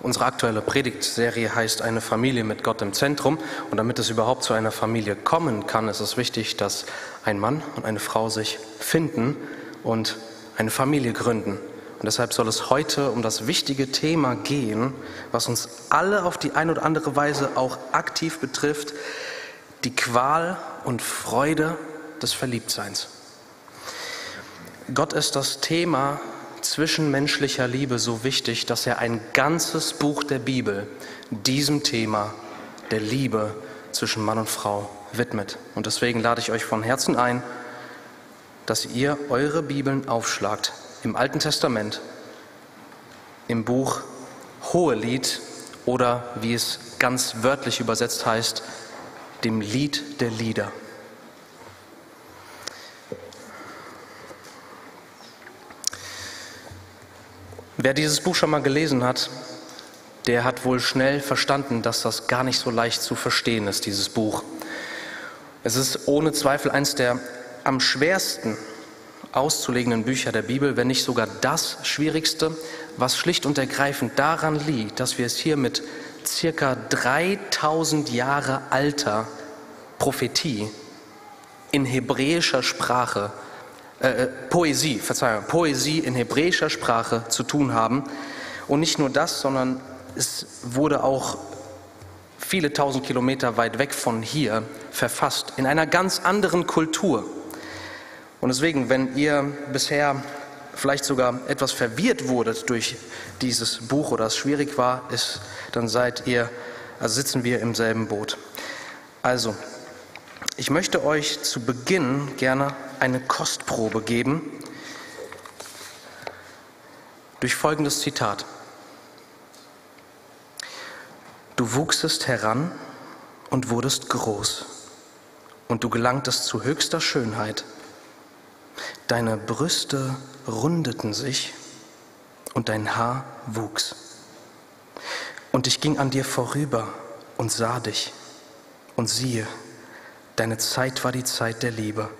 Unsere aktuelle Predigtserie heißt Eine Familie mit Gott im Zentrum. Und damit es überhaupt zu einer Familie kommen kann, ist es wichtig, dass ein Mann und eine Frau sich finden und eine Familie gründen. Und deshalb soll es heute um das wichtige Thema gehen, was uns alle auf die eine oder andere Weise auch aktiv betrifft, die Qual und Freude des Verliebtseins. Gott ist das Thema zwischenmenschlicher Liebe so wichtig, dass er ein ganzes Buch der Bibel diesem Thema der Liebe zwischen Mann und Frau widmet. Und deswegen lade ich euch von Herzen ein, dass ihr eure Bibeln aufschlagt im Alten Testament, im Buch Hohelied oder wie es ganz wörtlich übersetzt heißt, dem Lied der Lieder. Wer dieses Buch schon mal gelesen hat, der hat wohl schnell verstanden, dass das gar nicht so leicht zu verstehen ist, dieses Buch. Es ist ohne Zweifel eines der am schwersten auszulegenden Bücher der Bibel, wenn nicht sogar das schwierigste, was schlicht und ergreifend daran liegt, dass wir es hier mit circa 3000 Jahre alter Prophetie in hebräischer Sprache äh, äh, Poesie, Verzeihung, Poesie in hebräischer Sprache zu tun haben. Und nicht nur das, sondern es wurde auch viele tausend Kilometer weit weg von hier verfasst, in einer ganz anderen Kultur. Und deswegen, wenn ihr bisher vielleicht sogar etwas verwirrt wurdet durch dieses Buch oder es schwierig war, ist, dann seid ihr, also sitzen wir im selben Boot. Also, ich möchte euch zu Beginn gerne eine Kostprobe geben durch folgendes Zitat. Du wuchsest heran und wurdest groß und du gelangtest zu höchster Schönheit. Deine Brüste rundeten sich und dein Haar wuchs. Und ich ging an dir vorüber und sah dich und siehe, Deine Zeit war die Zeit der Liebe.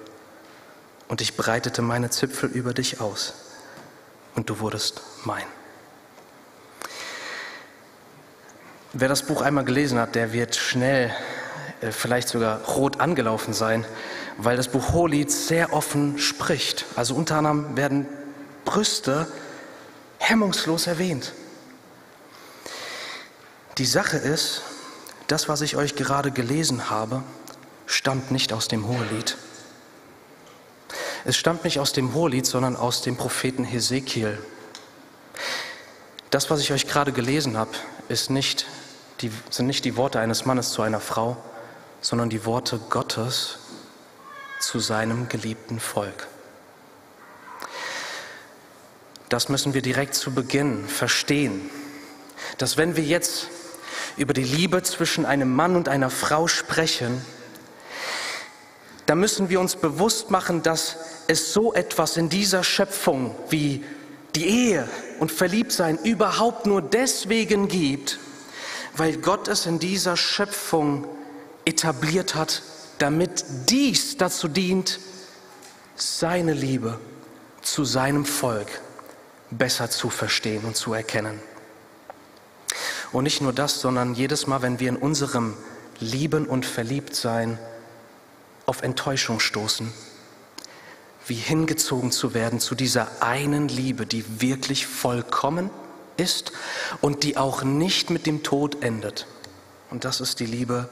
Und ich breitete meine Zipfel über dich aus. Und du wurdest mein. Wer das Buch einmal gelesen hat, der wird schnell, äh, vielleicht sogar rot angelaufen sein, weil das Buch Hohelied sehr offen spricht. Also unter anderem werden Brüste hemmungslos erwähnt. Die Sache ist, das, was ich euch gerade gelesen habe, stammt nicht aus dem Hohelied. Es stammt nicht aus dem Hohelied, sondern aus dem Propheten Hesekiel. Das, was ich euch gerade gelesen habe, nicht die, sind nicht die Worte eines Mannes zu einer Frau, sondern die Worte Gottes zu seinem geliebten Volk. Das müssen wir direkt zu Beginn verstehen, dass wenn wir jetzt über die Liebe zwischen einem Mann und einer Frau sprechen, da müssen wir uns bewusst machen, dass es so etwas in dieser Schöpfung wie die Ehe und Verliebtsein überhaupt nur deswegen gibt, weil Gott es in dieser Schöpfung etabliert hat, damit dies dazu dient, seine Liebe zu seinem Volk besser zu verstehen und zu erkennen. Und nicht nur das, sondern jedes Mal, wenn wir in unserem Lieben und Verliebtsein auf Enttäuschung stoßen, wie hingezogen zu werden zu dieser einen Liebe, die wirklich vollkommen ist und die auch nicht mit dem Tod endet. Und das ist die Liebe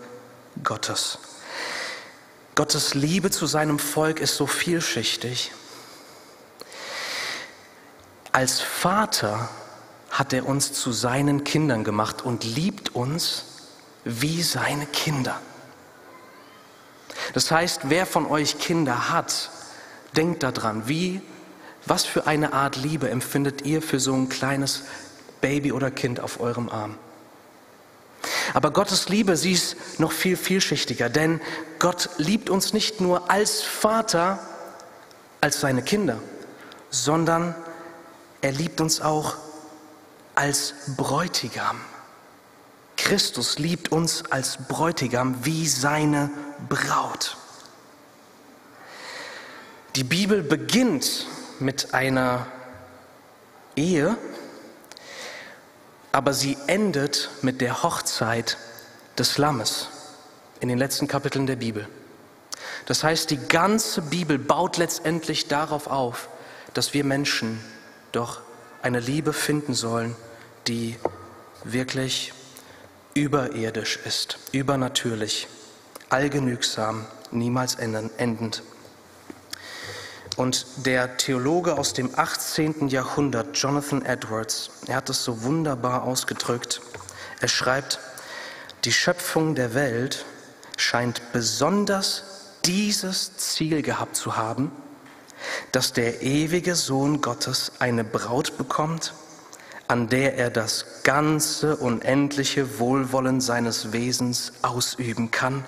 Gottes. Gottes Liebe zu seinem Volk ist so vielschichtig. Als Vater hat er uns zu seinen Kindern gemacht und liebt uns wie seine Kinder. Das heißt, wer von euch Kinder hat, denkt daran, wie, was für eine Art Liebe empfindet ihr für so ein kleines Baby oder Kind auf eurem Arm? Aber Gottes Liebe, sie ist noch viel vielschichtiger, denn Gott liebt uns nicht nur als Vater, als seine Kinder, sondern er liebt uns auch als Bräutigam. Christus liebt uns als Bräutigam wie seine Braut. Die Bibel beginnt mit einer Ehe aber sie endet mit der Hochzeit des Lammes in den letzten Kapiteln der Bibel. Das heißt, die ganze Bibel baut letztendlich darauf auf, dass wir Menschen doch eine Liebe finden sollen, die wirklich überirdisch ist, übernatürlich, allgenügsam, niemals endend. Und der Theologe aus dem 18. Jahrhundert, Jonathan Edwards, er hat es so wunderbar ausgedrückt. Er schreibt, die Schöpfung der Welt scheint besonders dieses Ziel gehabt zu haben, dass der ewige Sohn Gottes eine Braut bekommt, an der er das ganze unendliche Wohlwollen seines Wesens ausüben kann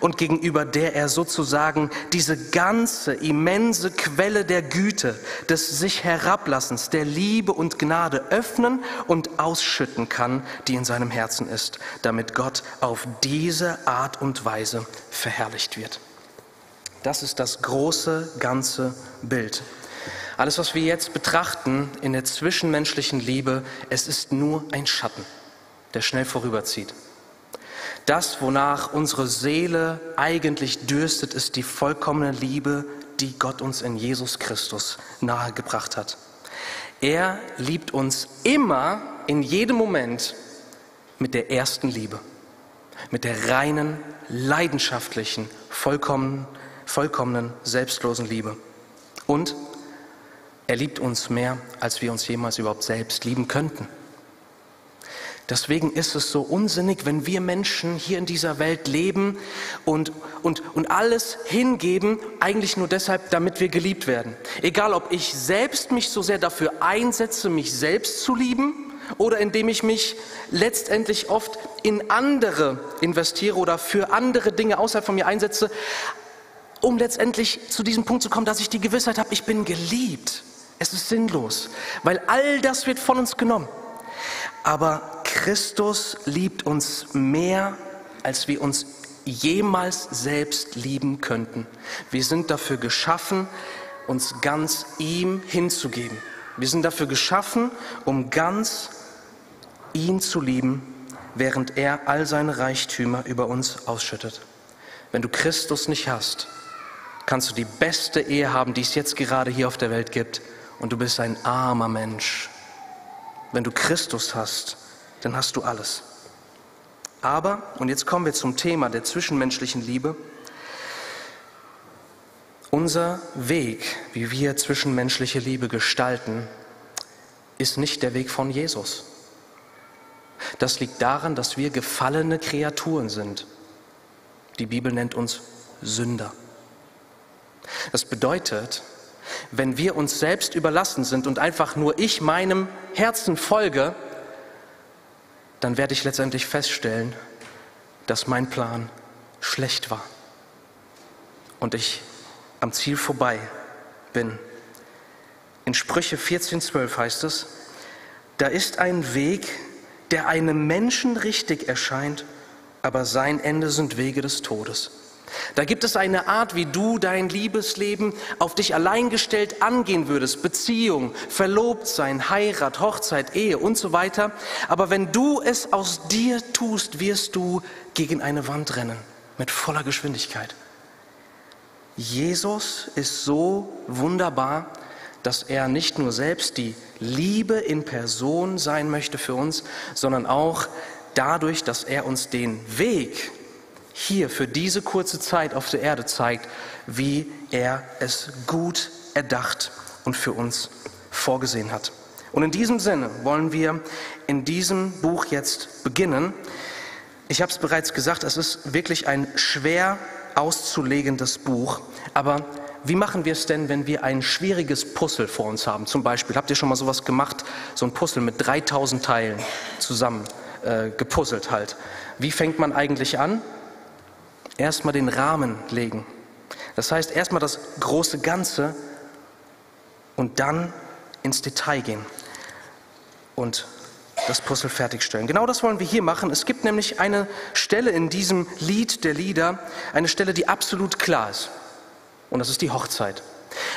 und gegenüber der er sozusagen diese ganze immense Quelle der Güte, des sich Herablassens, der Liebe und Gnade öffnen und ausschütten kann, die in seinem Herzen ist, damit Gott auf diese Art und Weise verherrlicht wird. Das ist das große ganze Bild. Alles, was wir jetzt betrachten in der zwischenmenschlichen Liebe, es ist nur ein Schatten, der schnell vorüberzieht. Das, wonach unsere Seele eigentlich dürstet, ist die vollkommene Liebe, die Gott uns in Jesus Christus nahegebracht hat. Er liebt uns immer, in jedem Moment, mit der ersten Liebe, mit der reinen, leidenschaftlichen, vollkommenen, vollkommenen, selbstlosen Liebe. Und er liebt uns mehr, als wir uns jemals überhaupt selbst lieben könnten. Deswegen ist es so unsinnig, wenn wir Menschen hier in dieser Welt leben und, und, und alles hingeben, eigentlich nur deshalb, damit wir geliebt werden. Egal, ob ich selbst mich so sehr dafür einsetze, mich selbst zu lieben, oder indem ich mich letztendlich oft in andere investiere oder für andere Dinge außerhalb von mir einsetze, um letztendlich zu diesem Punkt zu kommen, dass ich die Gewissheit habe, ich bin geliebt. Es ist sinnlos, weil all das wird von uns genommen. Aber Christus liebt uns mehr, als wir uns jemals selbst lieben könnten. Wir sind dafür geschaffen, uns ganz ihm hinzugeben. Wir sind dafür geschaffen, um ganz ihn zu lieben, während er all seine Reichtümer über uns ausschüttet. Wenn du Christus nicht hast, kannst du die beste Ehe haben, die es jetzt gerade hier auf der Welt gibt und du bist ein armer Mensch. Wenn du Christus hast, dann hast du alles. Aber, und jetzt kommen wir zum Thema der zwischenmenschlichen Liebe, unser Weg, wie wir zwischenmenschliche Liebe gestalten, ist nicht der Weg von Jesus. Das liegt daran, dass wir gefallene Kreaturen sind. Die Bibel nennt uns Sünder. Das bedeutet, wenn wir uns selbst überlassen sind und einfach nur ich meinem Herzen folge, dann werde ich letztendlich feststellen, dass mein Plan schlecht war und ich am Ziel vorbei bin. In Sprüche 14.12 heißt es, da ist ein Weg, der einem Menschen richtig erscheint, aber sein Ende sind Wege des Todes. Da gibt es eine Art, wie du dein Liebesleben auf dich allein gestellt angehen würdest. Beziehung, Verlobtsein, Heirat, Hochzeit, Ehe und so weiter. Aber wenn du es aus dir tust, wirst du gegen eine Wand rennen mit voller Geschwindigkeit. Jesus ist so wunderbar, dass er nicht nur selbst die Liebe in Person sein möchte für uns, sondern auch dadurch, dass er uns den Weg hier für diese kurze Zeit auf der Erde zeigt, wie er es gut erdacht und für uns vorgesehen hat. Und in diesem Sinne wollen wir in diesem Buch jetzt beginnen. Ich habe es bereits gesagt, es ist wirklich ein schwer auszulegendes Buch. Aber wie machen wir es denn, wenn wir ein schwieriges Puzzle vor uns haben? Zum Beispiel, habt ihr schon mal sowas gemacht? So ein Puzzle mit 3000 Teilen zusammen äh, gepuzzelt halt. Wie fängt man eigentlich an? Erstmal den Rahmen legen. Das heißt, erstmal das große Ganze und dann ins Detail gehen und das Puzzle fertigstellen. Genau das wollen wir hier machen. Es gibt nämlich eine Stelle in diesem Lied der Lieder, eine Stelle, die absolut klar ist. Und das ist die Hochzeit.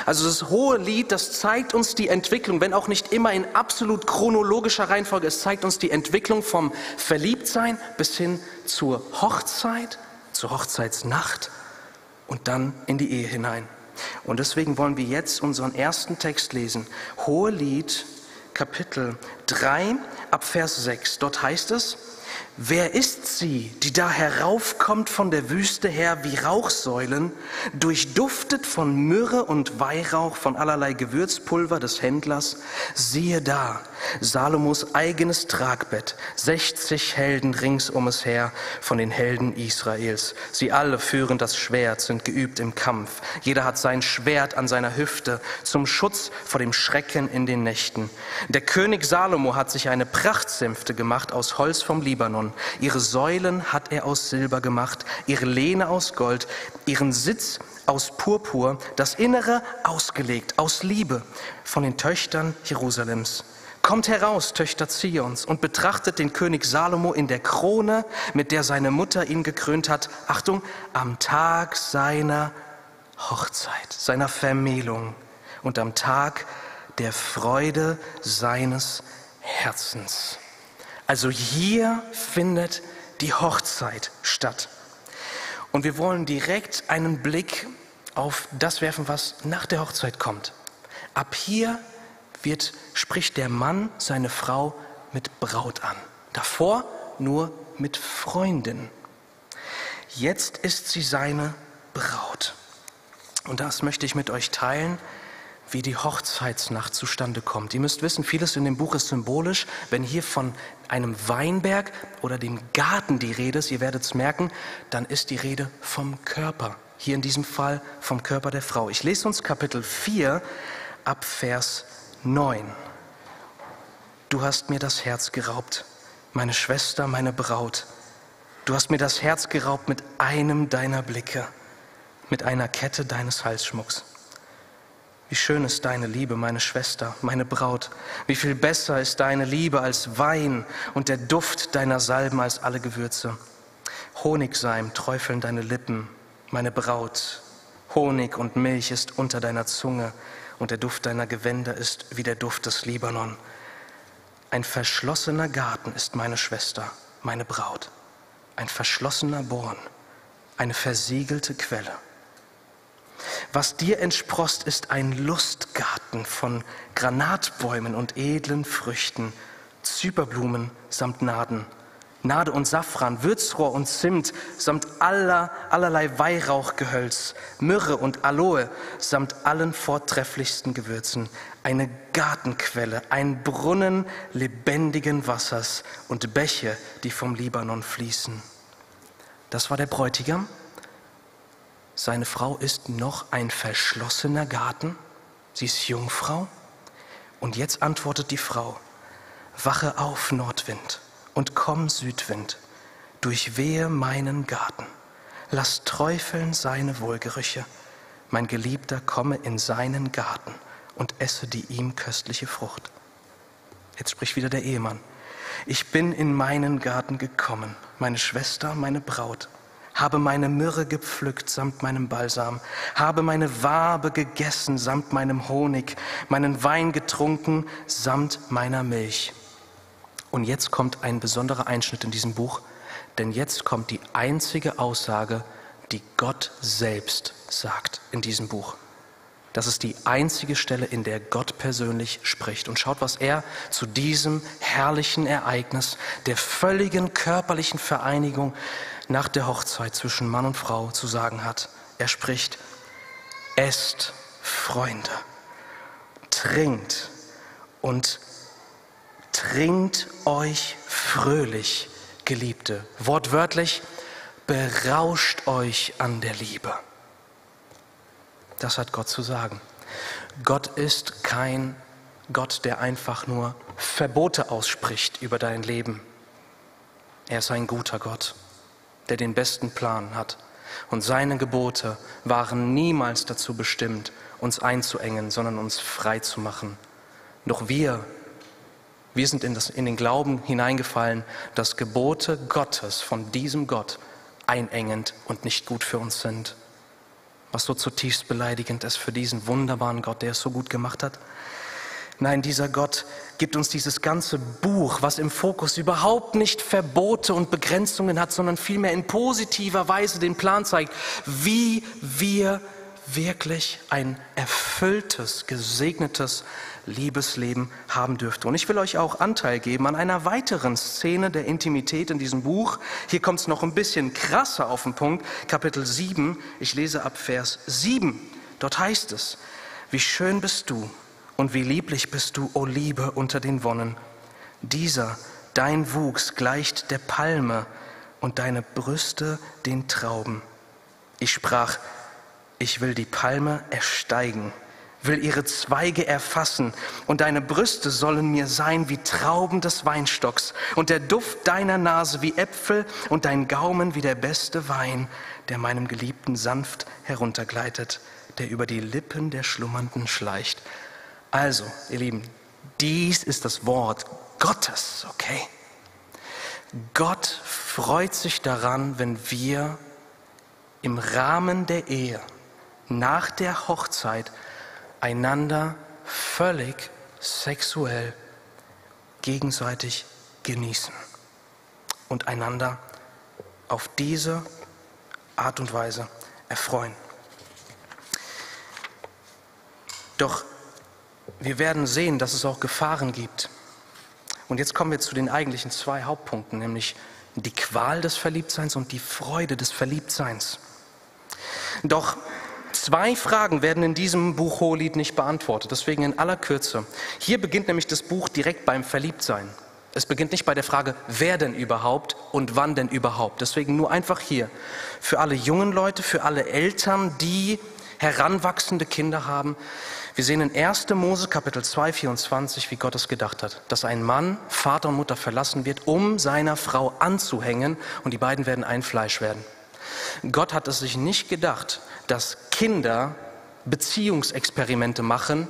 Also das hohe Lied, das zeigt uns die Entwicklung, wenn auch nicht immer in absolut chronologischer Reihenfolge, es zeigt uns die Entwicklung vom Verliebtsein bis hin zur Hochzeit, zur Hochzeitsnacht und dann in die Ehe hinein. Und deswegen wollen wir jetzt unseren ersten Text lesen. Hohe Lied, Kapitel 3, ab Vers 6. Dort heißt es, Wer ist sie, die da heraufkommt von der Wüste her wie Rauchsäulen, durchduftet von Myrrhe und Weihrauch, von allerlei Gewürzpulver des Händlers? Siehe da, Salomos eigenes Tragbett, 60 Helden rings um es her von den Helden Israels. Sie alle führen das Schwert, sind geübt im Kampf. Jeder hat sein Schwert an seiner Hüfte zum Schutz vor dem Schrecken in den Nächten. Der König Salomo hat sich eine Prachtsänfte gemacht aus Holz vom Libanon. Ihre Säulen hat er aus Silber gemacht, ihre Lehne aus Gold, ihren Sitz aus Purpur, das Innere ausgelegt aus Liebe von den Töchtern Jerusalems. Kommt heraus, Töchter Zions, und betrachtet den König Salomo in der Krone, mit der seine Mutter ihn gekrönt hat. Achtung, am Tag seiner Hochzeit, seiner Vermählung und am Tag der Freude seines Herzens. Also hier findet die Hochzeit statt. Und wir wollen direkt einen Blick auf das werfen, was nach der Hochzeit kommt. Ab hier wird, spricht der Mann seine Frau mit Braut an. Davor nur mit Freundin. Jetzt ist sie seine Braut. Und das möchte ich mit euch teilen, wie die Hochzeitsnacht zustande kommt. Ihr müsst wissen, vieles in dem Buch ist symbolisch. Wenn hier von einem Weinberg oder dem Garten die Rede ist, ihr werdet es merken, dann ist die Rede vom Körper. Hier in diesem Fall vom Körper der Frau. Ich lese uns Kapitel 4 ab Vers 9. Du hast mir das Herz geraubt, meine Schwester, meine Braut. Du hast mir das Herz geraubt mit einem deiner Blicke, mit einer Kette deines Halsschmucks. Wie schön ist deine Liebe, meine Schwester, meine Braut. Wie viel besser ist deine Liebe als Wein und der Duft deiner Salben als alle Gewürze. Honigseim träufeln deine Lippen, meine Braut. Honig und Milch ist unter deiner Zunge und der Duft deiner Gewänder ist wie der Duft des Libanon. Ein verschlossener Garten ist meine Schwester, meine Braut. Ein verschlossener Born, eine versiegelte Quelle. Was dir entsprost, ist ein Lustgarten von Granatbäumen und edlen Früchten, Zyperblumen samt Naden, Nade und Safran, Würzrohr und Zimt samt aller, allerlei Weihrauchgehölz, Myrrhe und Aloe samt allen vortrefflichsten Gewürzen, eine Gartenquelle, ein Brunnen lebendigen Wassers und Bäche, die vom Libanon fließen. Das war der Bräutigam seine Frau ist noch ein verschlossener Garten, sie ist Jungfrau. Und jetzt antwortet die Frau, wache auf Nordwind und komm Südwind, durchwehe meinen Garten, lass träufeln seine Wohlgerüche, mein Geliebter komme in seinen Garten und esse die ihm köstliche Frucht. Jetzt spricht wieder der Ehemann. Ich bin in meinen Garten gekommen, meine Schwester, meine Braut habe meine Myrrhe gepflückt samt meinem Balsam, habe meine Wabe gegessen samt meinem Honig, meinen Wein getrunken samt meiner Milch. Und jetzt kommt ein besonderer Einschnitt in diesem Buch, denn jetzt kommt die einzige Aussage, die Gott selbst sagt in diesem Buch. Das ist die einzige Stelle, in der Gott persönlich spricht. Und schaut, was er zu diesem herrlichen Ereignis der völligen körperlichen Vereinigung nach der Hochzeit zwischen Mann und Frau zu sagen hat. Er spricht, esst Freunde, trinkt und trinkt euch fröhlich, Geliebte. Wortwörtlich, berauscht euch an der Liebe. Das hat Gott zu sagen. Gott ist kein Gott, der einfach nur Verbote ausspricht über dein Leben. Er ist ein guter Gott der den besten Plan hat. Und seine Gebote waren niemals dazu bestimmt, uns einzuengen, sondern uns frei zu machen. Doch wir, wir sind in, das, in den Glauben hineingefallen, dass Gebote Gottes von diesem Gott einengend und nicht gut für uns sind. was so zutiefst beleidigend ist für diesen wunderbaren Gott, der es so gut gemacht hat. Nein, dieser Gott gibt uns dieses ganze Buch, was im Fokus überhaupt nicht Verbote und Begrenzungen hat, sondern vielmehr in positiver Weise den Plan zeigt, wie wir wirklich ein erfülltes, gesegnetes Liebesleben haben dürfte. Und ich will euch auch Anteil geben an einer weiteren Szene der Intimität in diesem Buch. Hier kommt es noch ein bisschen krasser auf den Punkt. Kapitel 7, ich lese ab Vers 7. Dort heißt es, wie schön bist du und wie lieblich bist du, o Liebe, unter den Wonnen. Dieser, dein Wuchs, gleicht der Palme und deine Brüste den Trauben. Ich sprach, ich will die Palme ersteigen will ihre Zweige erfassen, und deine Brüste sollen mir sein wie Trauben des Weinstocks, und der Duft deiner Nase wie Äpfel, und dein Gaumen wie der beste Wein, der meinem Geliebten sanft heruntergleitet, der über die Lippen der Schlummernden schleicht. Also, ihr Lieben, dies ist das Wort Gottes, okay? Gott freut sich daran, wenn wir im Rahmen der Ehe, nach der Hochzeit, einander völlig sexuell gegenseitig genießen und einander auf diese Art und Weise erfreuen. Doch wir werden sehen, dass es auch Gefahren gibt. Und jetzt kommen wir zu den eigentlichen zwei Hauptpunkten, nämlich die Qual des Verliebtseins und die Freude des Verliebtseins. Doch Zwei Fragen werden in diesem Buch Hohelied nicht beantwortet, deswegen in aller Kürze. Hier beginnt nämlich das Buch direkt beim Verliebtsein. Es beginnt nicht bei der Frage, wer denn überhaupt und wann denn überhaupt. Deswegen nur einfach hier. Für alle jungen Leute, für alle Eltern, die heranwachsende Kinder haben. Wir sehen in 1. Mose Kapitel 2, 24, wie Gott es gedacht hat, dass ein Mann Vater und Mutter verlassen wird, um seiner Frau anzuhängen und die beiden werden ein Fleisch werden. Gott hat es sich nicht gedacht, dass Kinder Beziehungsexperimente machen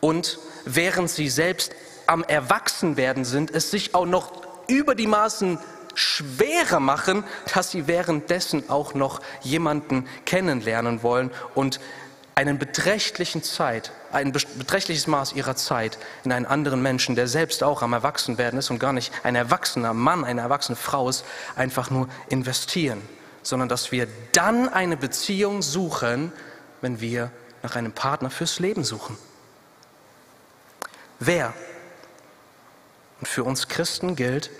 und während sie selbst am Erwachsenwerden sind, es sich auch noch über die Maßen schwerer machen, dass sie währenddessen auch noch jemanden kennenlernen wollen und einen beträchtlichen Zeit, ein beträchtliches Maß ihrer Zeit in einen anderen Menschen, der selbst auch am Erwachsenwerden ist und gar nicht ein erwachsener Mann, eine erwachsene Frau ist, einfach nur investieren sondern dass wir dann eine Beziehung suchen, wenn wir nach einem Partner fürs Leben suchen. Wer? Und für uns Christen gilt,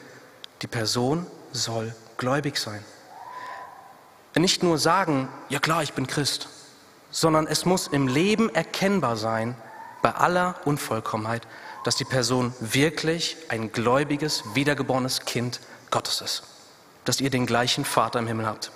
die Person soll gläubig sein. Nicht nur sagen, ja klar, ich bin Christ, sondern es muss im Leben erkennbar sein, bei aller Unvollkommenheit, dass die Person wirklich ein gläubiges, wiedergeborenes Kind Gottes ist dass ihr den gleichen Vater im Himmel habt.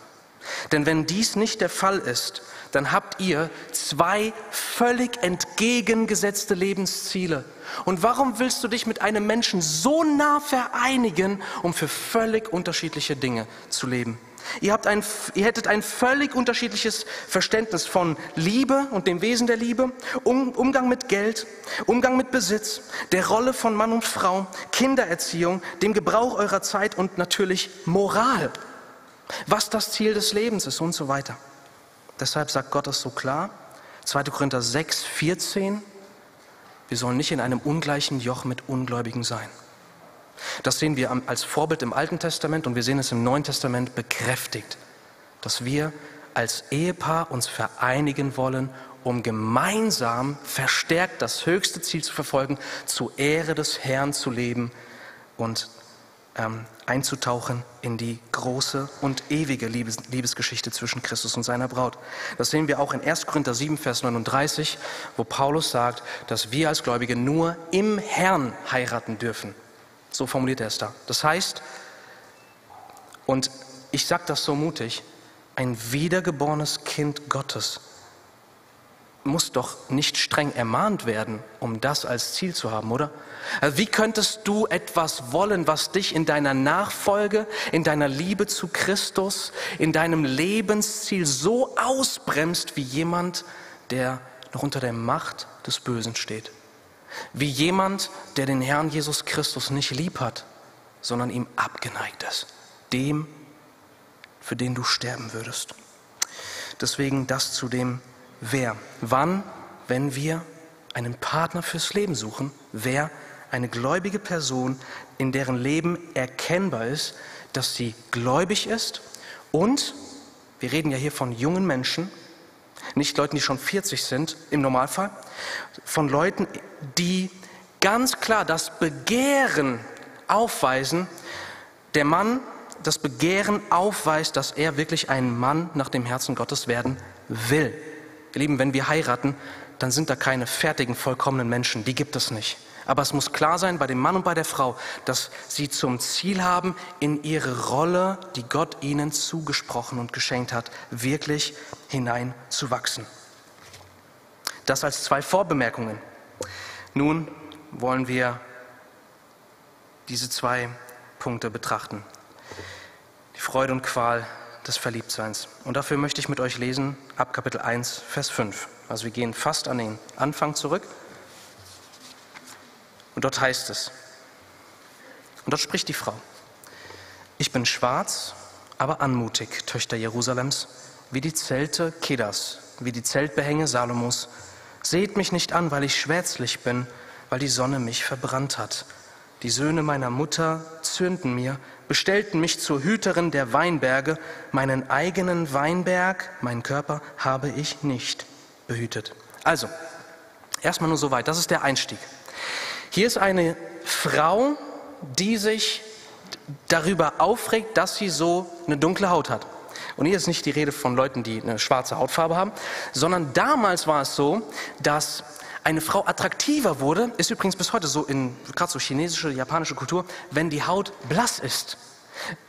Denn wenn dies nicht der Fall ist, dann habt ihr zwei völlig entgegengesetzte Lebensziele. Und warum willst du dich mit einem Menschen so nah vereinigen, um für völlig unterschiedliche Dinge zu leben? Ihr, habt ein, ihr hättet ein völlig unterschiedliches Verständnis von Liebe und dem Wesen der Liebe, um, Umgang mit Geld, Umgang mit Besitz, der Rolle von Mann und Frau, Kindererziehung, dem Gebrauch eurer Zeit und natürlich Moral, was das Ziel des Lebens ist und so weiter. Deshalb sagt Gott es so klar, 2. Korinther 6, 14, wir sollen nicht in einem ungleichen Joch mit Ungläubigen sein. Das sehen wir als Vorbild im Alten Testament und wir sehen es im Neuen Testament bekräftigt, dass wir als Ehepaar uns vereinigen wollen, um gemeinsam verstärkt das höchste Ziel zu verfolgen, zur Ehre des Herrn zu leben und ähm, einzutauchen in die große und ewige Liebes Liebesgeschichte zwischen Christus und seiner Braut. Das sehen wir auch in 1. Korinther 7, Vers 39, wo Paulus sagt, dass wir als Gläubige nur im Herrn heiraten dürfen. So formuliert er es da. Das heißt, und ich sage das so mutig, ein wiedergeborenes Kind Gottes muss doch nicht streng ermahnt werden, um das als Ziel zu haben, oder? Also wie könntest du etwas wollen, was dich in deiner Nachfolge, in deiner Liebe zu Christus, in deinem Lebensziel so ausbremst wie jemand, der noch unter der Macht des Bösen steht? Wie jemand, der den Herrn Jesus Christus nicht lieb hat, sondern ihm abgeneigt ist. Dem, für den du sterben würdest. Deswegen das zu dem Wer. Wann, wenn wir einen Partner fürs Leben suchen, wer eine gläubige Person, in deren Leben erkennbar ist, dass sie gläubig ist und, wir reden ja hier von jungen Menschen, nicht Leuten, die schon 40 sind im Normalfall, von Leuten, die ganz klar das Begehren aufweisen, der Mann das Begehren aufweist, dass er wirklich ein Mann nach dem Herzen Gottes werden will. Ihr Lieben, wenn wir heiraten, dann sind da keine fertigen, vollkommenen Menschen, die gibt es nicht. Aber es muss klar sein bei dem Mann und bei der Frau, dass sie zum Ziel haben, in ihre Rolle, die Gott ihnen zugesprochen und geschenkt hat, wirklich hineinzuwachsen. Das als zwei Vorbemerkungen. Nun wollen wir diese zwei Punkte betrachten. Die Freude und Qual des Verliebtseins. Und dafür möchte ich mit euch lesen ab Kapitel 1, Vers 5. Also wir gehen fast an den Anfang zurück. Und dort heißt es, und dort spricht die Frau, ich bin schwarz, aber anmutig, Töchter Jerusalems, wie die Zelte Kedas, wie die Zeltbehänge Salomos. Seht mich nicht an, weil ich schwärzlich bin, weil die Sonne mich verbrannt hat. Die Söhne meiner Mutter zürnten mir, bestellten mich zur Hüterin der Weinberge. Meinen eigenen Weinberg, meinen Körper, habe ich nicht behütet. Also, erstmal nur soweit, das ist der Einstieg. Hier ist eine Frau, die sich darüber aufregt, dass sie so eine dunkle Haut hat. Und hier ist nicht die Rede von Leuten, die eine schwarze Hautfarbe haben, sondern damals war es so, dass eine Frau attraktiver wurde, ist übrigens bis heute so in gerade so chinesische, japanische Kultur, wenn die Haut blass ist.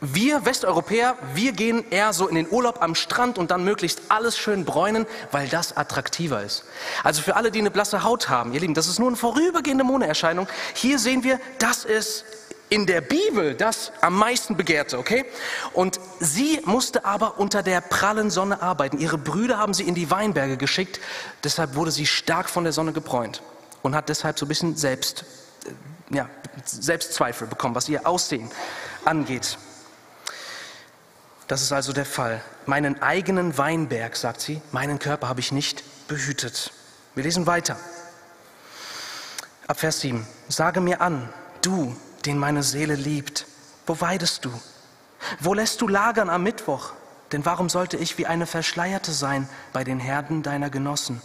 Wir Westeuropäer, wir gehen eher so in den Urlaub am Strand und dann möglichst alles schön bräunen, weil das attraktiver ist. Also für alle, die eine blasse Haut haben, ihr Lieben, das ist nur eine vorübergehende Modeerscheinung. Hier sehen wir, das ist in der Bibel das am meisten begehrte, okay? Und sie musste aber unter der prallen Sonne arbeiten. Ihre Brüder haben sie in die Weinberge geschickt, deshalb wurde sie stark von der Sonne gebräunt und hat deshalb so ein bisschen selbst, äh, ja, Selbstzweifel bekommen, was ihr Aussehen angeht. Das ist also der Fall. Meinen eigenen Weinberg, sagt sie, meinen Körper habe ich nicht behütet. Wir lesen weiter. Ab Vers 7. Sage mir an, du, den meine Seele liebt, wo weidest du? Wo lässt du lagern am Mittwoch? Denn warum sollte ich wie eine Verschleierte sein bei den Herden deiner Genossen?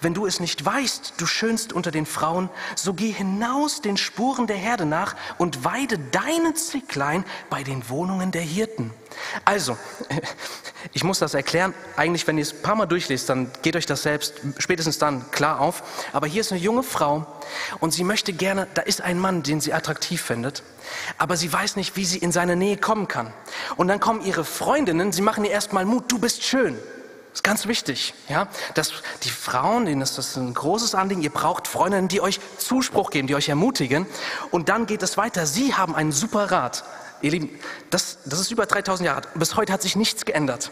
Wenn du es nicht weißt, du schönst unter den Frauen, so geh hinaus den Spuren der Herde nach und weide deine Zicklein bei den Wohnungen der Hirten. Also, ich muss das erklären. Eigentlich, wenn ihr es ein paar Mal durchlest, dann geht euch das selbst spätestens dann klar auf. Aber hier ist eine junge Frau und sie möchte gerne, da ist ein Mann, den sie attraktiv findet, aber sie weiß nicht, wie sie in seine Nähe kommen kann. Und dann kommen ihre Freundinnen, sie machen ihr erstmal Mut, du bist schön. Ist ganz wichtig, ja, dass die Frauen, denen ist das ein großes Anliegen, ihr braucht Freundinnen, die euch Zuspruch geben, die euch ermutigen. Und dann geht es weiter. Sie haben einen super Rat. Ihr Lieben, das, das ist über 3000 Jahre alt. Bis heute hat sich nichts geändert.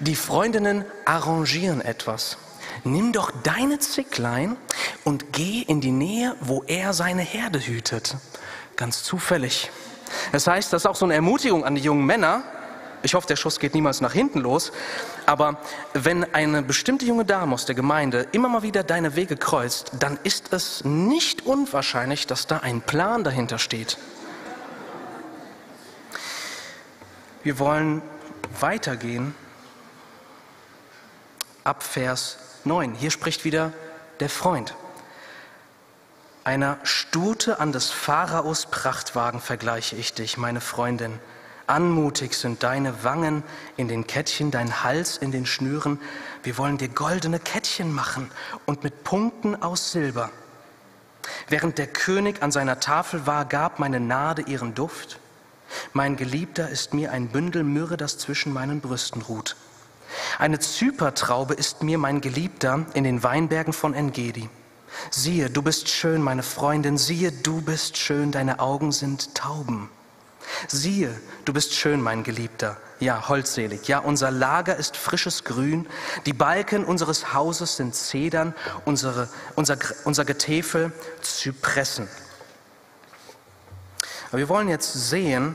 Die Freundinnen arrangieren etwas. Nimm doch deine Zicklein und geh in die Nähe, wo er seine Herde hütet. Ganz zufällig. Das heißt, das ist auch so eine Ermutigung an die jungen Männer. Ich hoffe, der Schuss geht niemals nach hinten los. Aber wenn eine bestimmte junge Dame aus der Gemeinde immer mal wieder deine Wege kreuzt, dann ist es nicht unwahrscheinlich, dass da ein Plan dahinter steht. Wir wollen weitergehen ab Vers 9. Hier spricht wieder der Freund. Einer Stute an des Pharaos Prachtwagen vergleiche ich dich, meine Freundin. Anmutig sind deine Wangen in den Kettchen, dein Hals in den Schnüren. Wir wollen dir goldene Kettchen machen und mit Punkten aus Silber. Während der König an seiner Tafel war, gab meine Nade ihren Duft. Mein Geliebter ist mir ein Bündel Myrrhe, das zwischen meinen Brüsten ruht. Eine Zypertraube ist mir mein Geliebter in den Weinbergen von Engedi. Siehe, du bist schön, meine Freundin, siehe, du bist schön, deine Augen sind Tauben. Siehe, du bist schön, mein Geliebter, ja, holdselig, ja, unser Lager ist frisches Grün, die Balken unseres Hauses sind Zedern, unsere, unser, unser Getäfel Zypressen. Aber wir wollen jetzt sehen,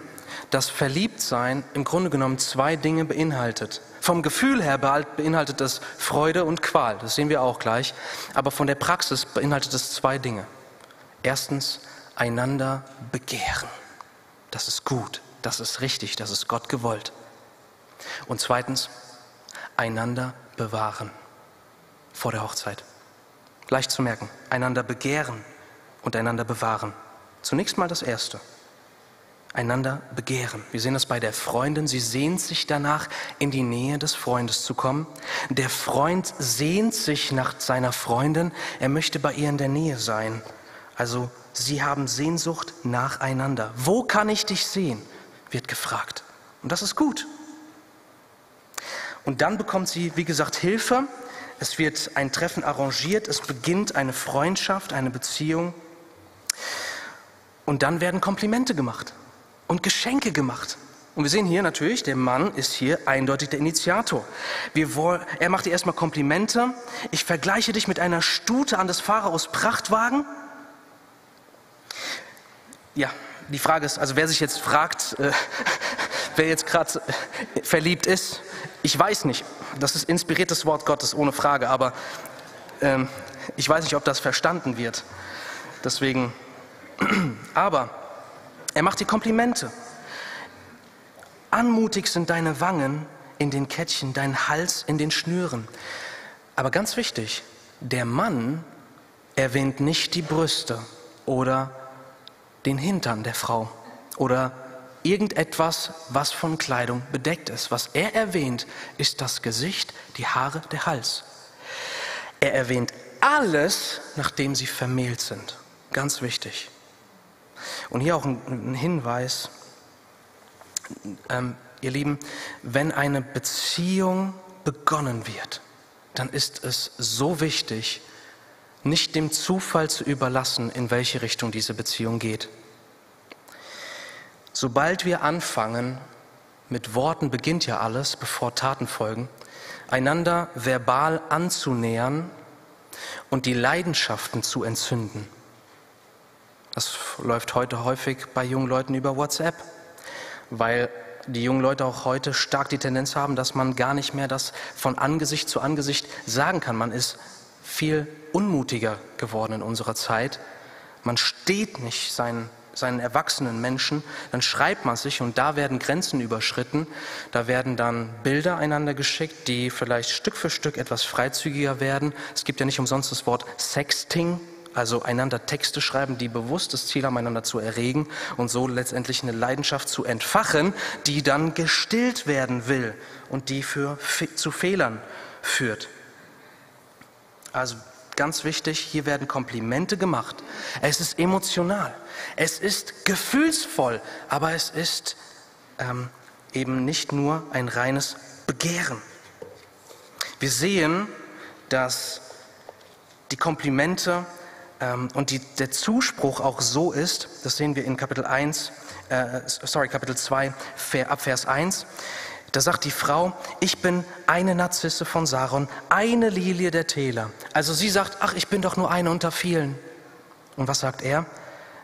dass Verliebtsein im Grunde genommen zwei Dinge beinhaltet. Vom Gefühl her beinhaltet das Freude und Qual, das sehen wir auch gleich. Aber von der Praxis beinhaltet es zwei Dinge. Erstens, einander begehren. Das ist gut, das ist richtig, das ist Gott gewollt. Und zweitens, einander bewahren vor der Hochzeit. Leicht zu merken, einander begehren und einander bewahren. Zunächst mal das Erste einander begehren. Wir sehen das bei der Freundin. Sie sehnt sich danach, in die Nähe des Freundes zu kommen. Der Freund sehnt sich nach seiner Freundin. Er möchte bei ihr in der Nähe sein. Also sie haben Sehnsucht nacheinander. Wo kann ich dich sehen? wird gefragt. Und das ist gut. Und dann bekommt sie, wie gesagt, Hilfe. Es wird ein Treffen arrangiert. Es beginnt eine Freundschaft, eine Beziehung. Und dann werden Komplimente gemacht und Geschenke gemacht. Und wir sehen hier natürlich, der Mann ist hier eindeutig der Initiator. Wollen, er macht dir erstmal Komplimente. Ich vergleiche dich mit einer Stute an des Pharaos Prachtwagen. Ja, die Frage ist, also wer sich jetzt fragt, äh, wer jetzt gerade äh, verliebt ist, ich weiß nicht. Das ist inspiriertes Wort Gottes, ohne Frage, aber ähm, ich weiß nicht, ob das verstanden wird. Deswegen, aber er macht dir Komplimente. Anmutig sind deine Wangen in den Kettchen, dein Hals in den Schnüren. Aber ganz wichtig, der Mann erwähnt nicht die Brüste oder den Hintern der Frau oder irgendetwas, was von Kleidung bedeckt ist. Was er erwähnt, ist das Gesicht, die Haare, der Hals. Er erwähnt alles, nachdem sie vermählt sind. Ganz wichtig. Und hier auch ein, Hinweis, ähm, ihr Lieben, wenn eine Beziehung begonnen wird, dann ist es so wichtig, nicht dem Zufall zu überlassen, in welche Richtung diese Beziehung geht. Sobald wir anfangen, mit Worten beginnt ja alles, bevor Taten folgen, einander verbal anzunähern und die Leidenschaften zu entzünden, das läuft heute häufig bei jungen Leuten über WhatsApp, weil die jungen Leute auch heute stark die Tendenz haben, dass man gar nicht mehr das von Angesicht zu Angesicht sagen kann. Man ist viel unmutiger geworden in unserer Zeit. Man steht nicht seinen, seinen erwachsenen Menschen, dann schreibt man sich und da werden Grenzen überschritten. Da werden dann Bilder einander geschickt, die vielleicht Stück für Stück etwas freizügiger werden. Es gibt ja nicht umsonst das Wort Sexting, also einander Texte schreiben, die bewusst das Ziel haben, einander zu erregen und so letztendlich eine Leidenschaft zu entfachen, die dann gestillt werden will und die für, zu Fehlern führt. Also ganz wichtig, hier werden Komplimente gemacht. Es ist emotional, es ist gefühlsvoll, aber es ist ähm, eben nicht nur ein reines Begehren. Wir sehen, dass die Komplimente ähm, und die, der Zuspruch auch so ist, das sehen wir in Kapitel 1, äh, sorry, Kapitel 2, ab Vers 1, da sagt die Frau, ich bin eine Narzisse von Saron, eine Lilie der Täler. Also sie sagt, ach, ich bin doch nur eine unter vielen. Und was sagt er?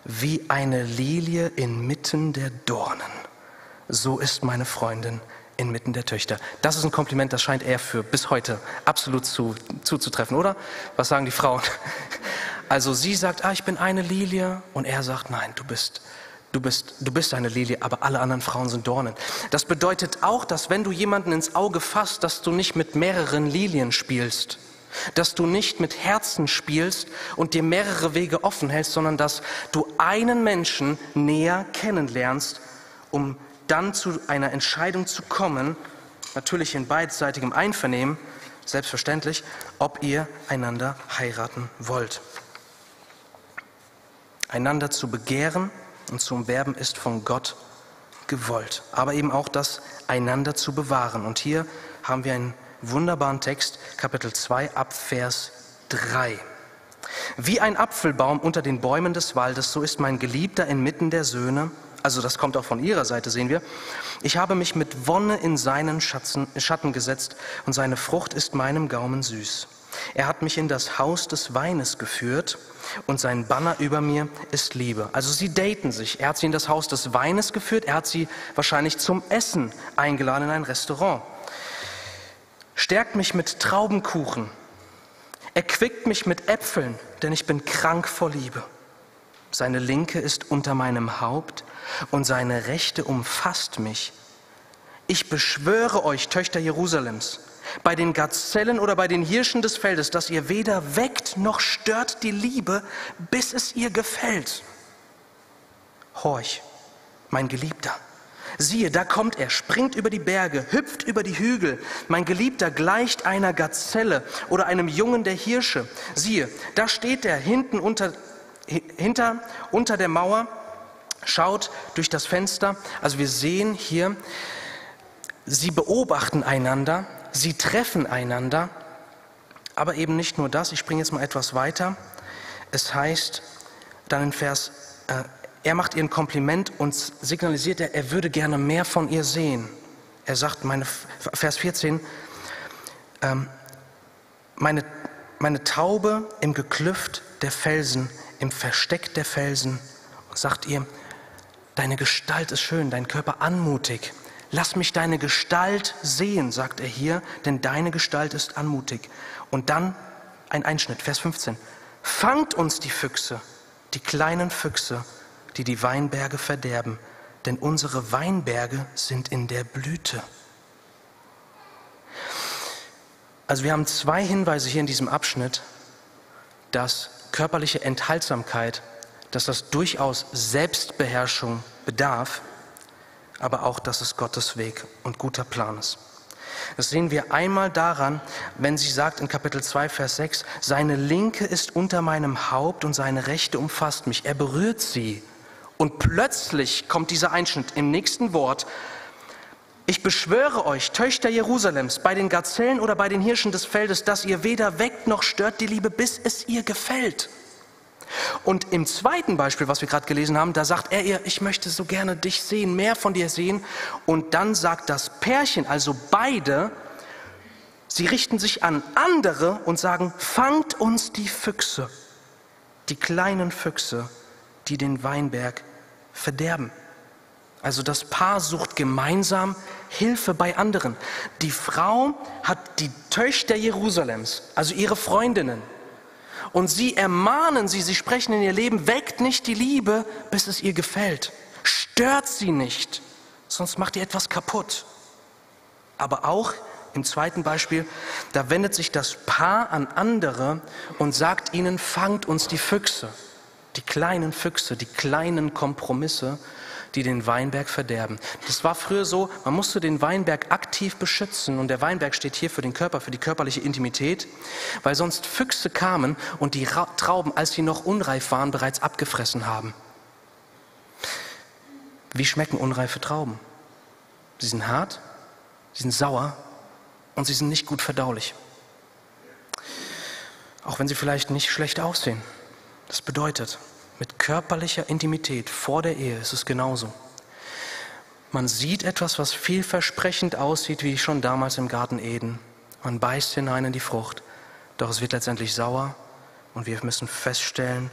Wie eine Lilie inmitten der Dornen. So ist meine Freundin inmitten der Töchter. Das ist ein Kompliment, das scheint er für bis heute absolut zu, zuzutreffen, oder? Was sagen die Frauen? Also sie sagt, ah, ich bin eine Lilie und er sagt, nein, du bist, du bist, du bist eine Lilie, aber alle anderen Frauen sind Dornen. Das bedeutet auch, dass wenn du jemanden ins Auge fasst, dass du nicht mit mehreren Lilien spielst, dass du nicht mit Herzen spielst und dir mehrere Wege offen hältst, sondern dass du einen Menschen näher kennenlernst, um dann zu einer Entscheidung zu kommen, natürlich in beidseitigem Einvernehmen, selbstverständlich, ob ihr einander heiraten wollt. Einander zu begehren und zu umwerben ist von Gott gewollt, aber eben auch das einander zu bewahren. Und hier haben wir einen wunderbaren Text, Kapitel 2 ab Vers 3. Wie ein Apfelbaum unter den Bäumen des Waldes, so ist mein Geliebter inmitten der Söhne. Also das kommt auch von ihrer Seite, sehen wir. Ich habe mich mit Wonne in seinen Schatten gesetzt und seine Frucht ist meinem Gaumen süß. Er hat mich in das Haus des Weines geführt und sein Banner über mir ist Liebe. Also sie daten sich. Er hat sie in das Haus des Weines geführt, er hat sie wahrscheinlich zum Essen eingeladen in ein Restaurant. Stärkt mich mit Traubenkuchen. Erquickt mich mit Äpfeln, denn ich bin krank vor Liebe. Seine Linke ist unter meinem Haupt und seine Rechte umfasst mich. Ich beschwöre euch, Töchter Jerusalems, bei den Gazellen oder bei den Hirschen des Feldes, dass ihr weder weckt noch stört die Liebe, bis es ihr gefällt. Horch, mein Geliebter, Siehe, da kommt er, springt über die Berge, hüpft über die Hügel. Mein Geliebter gleicht einer Gazelle oder einem Jungen der Hirsche. Siehe, da steht er hinten unter, hinter, unter der Mauer, schaut durch das Fenster. Also wir sehen hier, sie beobachten einander, sie treffen einander. Aber eben nicht nur das, ich springe jetzt mal etwas weiter. Es heißt dann in Vers äh, er macht ihr ein Kompliment und signalisiert, er, er würde gerne mehr von ihr sehen. Er sagt, meine, Vers 14, ähm, meine, meine Taube im Geklüft der Felsen, im Versteck der Felsen, sagt ihr, deine Gestalt ist schön, dein Körper anmutig. Lass mich deine Gestalt sehen, sagt er hier, denn deine Gestalt ist anmutig. Und dann ein Einschnitt, Vers 15. Fangt uns die Füchse, die kleinen Füchse, die die Weinberge verderben, denn unsere Weinberge sind in der Blüte. Also wir haben zwei Hinweise hier in diesem Abschnitt, dass körperliche Enthaltsamkeit, dass das durchaus Selbstbeherrschung bedarf, aber auch, dass es Gottes Weg und guter Plan ist. Das sehen wir einmal daran, wenn sie sagt in Kapitel 2, Vers 6, seine Linke ist unter meinem Haupt und seine Rechte umfasst mich. Er berührt sie und plötzlich kommt dieser Einschnitt im nächsten Wort. Ich beschwöre euch, Töchter Jerusalems, bei den Gazellen oder bei den Hirschen des Feldes, dass ihr weder weckt noch stört die Liebe, bis es ihr gefällt. Und im zweiten Beispiel, was wir gerade gelesen haben, da sagt er ihr, ich möchte so gerne dich sehen, mehr von dir sehen. Und dann sagt das Pärchen, also beide, sie richten sich an andere und sagen, fangt uns die Füchse, die kleinen Füchse, die den Weinberg verderben. Also das Paar sucht gemeinsam Hilfe bei anderen. Die Frau hat die Töchter Jerusalems, also ihre Freundinnen. Und sie ermahnen sie, sie sprechen in ihr Leben, weckt nicht die Liebe, bis es ihr gefällt. Stört sie nicht, sonst macht ihr etwas kaputt. Aber auch im zweiten Beispiel, da wendet sich das Paar an andere und sagt ihnen, fangt uns die Füchse die kleinen Füchse, die kleinen Kompromisse, die den Weinberg verderben. Das war früher so, man musste den Weinberg aktiv beschützen und der Weinberg steht hier für den Körper, für die körperliche Intimität, weil sonst Füchse kamen und die Trauben, als sie noch unreif waren, bereits abgefressen haben. Wie schmecken unreife Trauben? Sie sind hart, sie sind sauer und sie sind nicht gut verdaulich. Auch wenn sie vielleicht nicht schlecht aussehen. Das bedeutet, mit körperlicher Intimität vor der Ehe ist es genauso. Man sieht etwas, was vielversprechend aussieht, wie schon damals im Garten Eden. Man beißt hinein in die Frucht, doch es wird letztendlich sauer und wir müssen feststellen,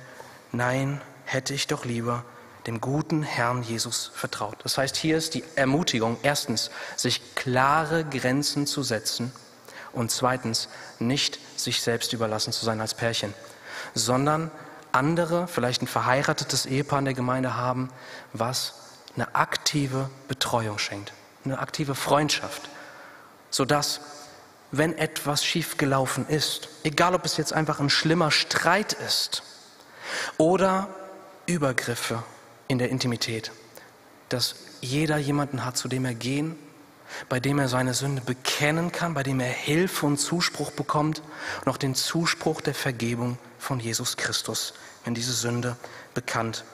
nein, hätte ich doch lieber dem guten Herrn Jesus vertraut. Das heißt, hier ist die Ermutigung, erstens, sich klare Grenzen zu setzen und zweitens, nicht sich selbst überlassen zu sein als Pärchen, sondern andere, vielleicht ein verheiratetes Ehepaar in der Gemeinde haben, was eine aktive Betreuung schenkt, eine aktive Freundschaft, sodass, wenn etwas schiefgelaufen ist, egal ob es jetzt einfach ein schlimmer Streit ist oder Übergriffe in der Intimität, dass jeder jemanden hat, zu dem er gehen, bei dem er seine Sünde bekennen kann, bei dem er Hilfe und Zuspruch bekommt und auch den Zuspruch der Vergebung von Jesus Christus, wenn diese Sünde bekannt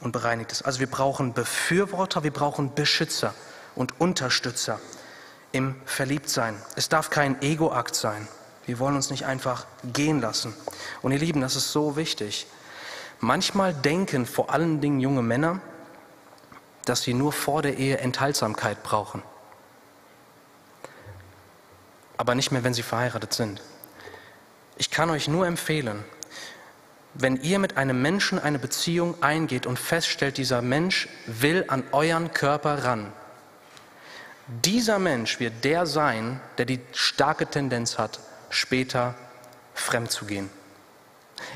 und bereinigt ist. Also wir brauchen Befürworter, wir brauchen Beschützer und Unterstützer im Verliebtsein. Es darf kein Egoakt sein. Wir wollen uns nicht einfach gehen lassen. Und ihr Lieben, das ist so wichtig. Manchmal denken vor allen Dingen junge Männer, dass sie nur vor der Ehe Enthaltsamkeit brauchen. Aber nicht mehr, wenn sie verheiratet sind. Ich kann euch nur empfehlen, wenn ihr mit einem Menschen eine Beziehung eingeht und feststellt, dieser Mensch will an euren Körper ran, dieser Mensch wird der sein, der die starke Tendenz hat, später fremd zu gehen.